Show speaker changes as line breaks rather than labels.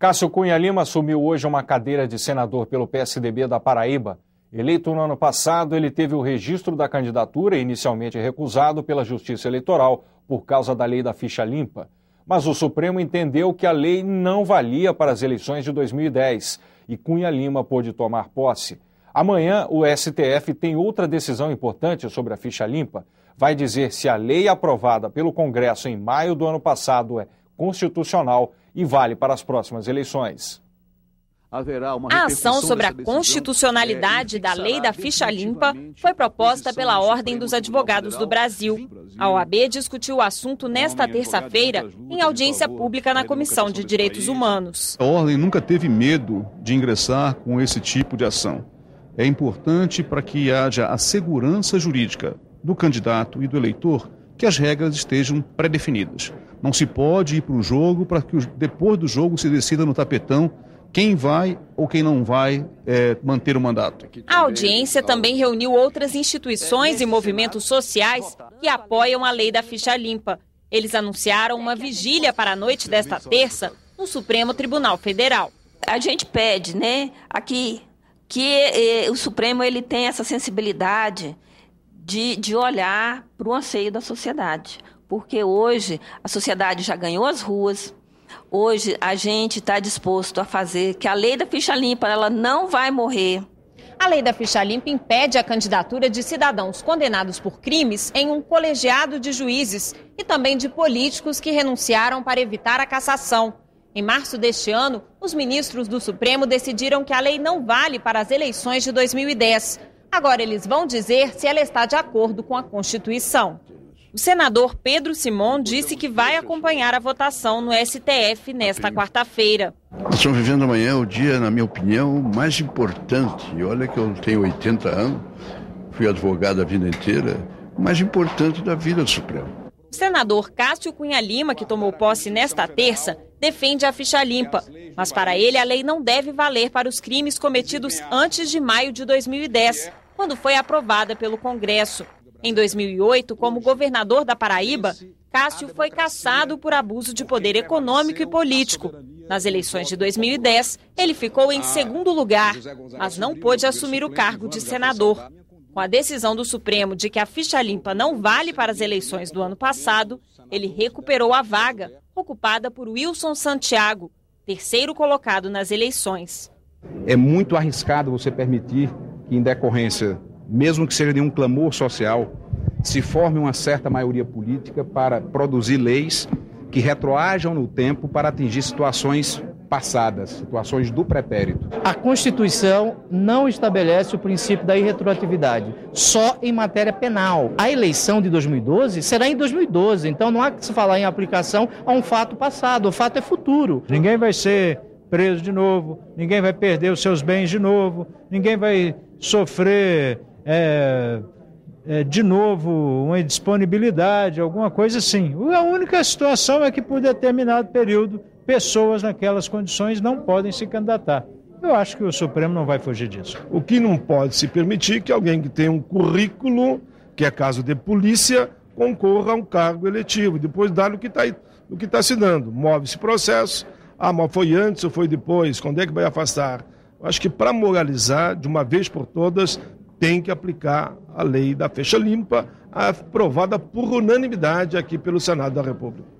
Cássio Cunha Lima assumiu hoje uma cadeira de senador pelo PSDB da Paraíba. Eleito no ano passado, ele teve o registro da candidatura inicialmente recusado pela Justiça Eleitoral por causa da lei da ficha limpa. Mas o Supremo entendeu que a lei não valia para as eleições de 2010 e Cunha Lima pôde tomar posse. Amanhã, o STF tem outra decisão importante sobre a ficha limpa. Vai dizer se a lei aprovada pelo Congresso em maio do ano passado é constitucional e vale para as próximas eleições.
A ação sobre a constitucionalidade da lei da ficha limpa foi proposta pela Ordem dos Advogados do Brasil. A OAB discutiu o assunto nesta terça-feira em audiência pública na Comissão de Direitos Humanos.
A Ordem nunca teve medo de ingressar com esse tipo de ação. É importante para que haja a segurança jurídica do candidato e do eleitor que as regras estejam pré-definidas. Não se pode ir para o jogo para que depois do jogo se decida no tapetão quem vai ou quem não vai é, manter o mandato.
A audiência também reuniu outras instituições e movimentos sociais que apoiam a lei da ficha limpa. Eles anunciaram uma vigília para a noite desta terça no Supremo Tribunal Federal.
A gente pede, né, aqui que eh, o Supremo ele tem essa sensibilidade de, de olhar para o anseio da sociedade porque hoje a sociedade já ganhou as ruas. Hoje a gente está disposto a fazer que a lei da ficha limpa ela não vai morrer.
A lei da ficha limpa impede a candidatura de cidadãos condenados por crimes em um colegiado de juízes e também de políticos que renunciaram para evitar a cassação. Em março deste ano, os ministros do Supremo decidiram que a lei não vale para as eleições de 2010. Agora eles vão dizer se ela está de acordo com a Constituição. O senador Pedro Simon disse que vai acompanhar a votação no STF nesta quarta-feira.
Estamos vivendo amanhã o dia, na minha opinião, mais importante. E olha que eu tenho 80 anos, fui advogado a vida inteira, mais importante da vida do Supremo.
O senador Cássio Cunha Lima, que tomou posse nesta terça, defende a ficha limpa, mas para ele a lei não deve valer para os crimes cometidos antes de maio de 2010, quando foi aprovada pelo Congresso. Em 2008, como governador da Paraíba, Cássio foi cassado por abuso de poder econômico e político. Nas eleições de 2010, ele ficou em segundo lugar, mas não pôde assumir o cargo de senador. Com a decisão do Supremo de que a ficha limpa não vale para as eleições do ano passado, ele recuperou a vaga, ocupada por Wilson Santiago, terceiro colocado nas eleições.
É muito arriscado você permitir em decorrência mesmo que seja de um clamor social, se forme uma certa maioria política para produzir leis que retroajam no tempo para atingir situações passadas, situações do pretérito.
A Constituição não estabelece o princípio da irretroatividade, só em matéria penal. A eleição de 2012 será em 2012, então não há que se falar em aplicação a um fato passado, o fato é futuro.
Ninguém vai ser preso de novo, ninguém vai perder os seus bens de novo, ninguém vai sofrer é, é, de novo uma indisponibilidade, alguma coisa assim. A única situação é que por determinado período pessoas naquelas condições não podem se candidatar. Eu acho que o Supremo não vai fugir disso.
O que não pode se permitir é que alguém que tem um currículo, que é caso de polícia, concorra a um cargo eletivo, depois dá no que está tá se dando. Move esse processo, ah, mas foi antes ou foi depois, quando é que vai afastar? Acho que para moralizar, de uma vez por todas, tem que aplicar a lei da fecha limpa, aprovada por unanimidade aqui pelo Senado da República.